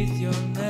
with your name.